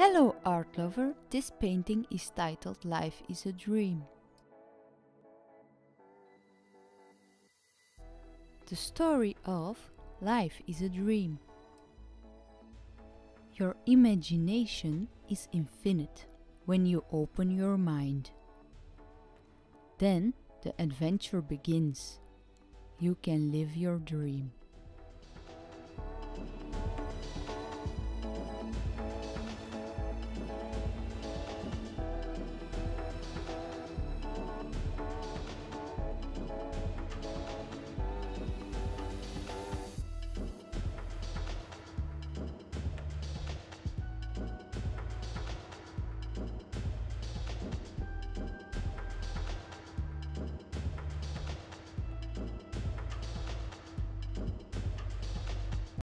Hello art lover, this painting is titled Life is a Dream. The story of Life is a Dream. Your imagination is infinite when you open your mind. Then the adventure begins. You can live your dream.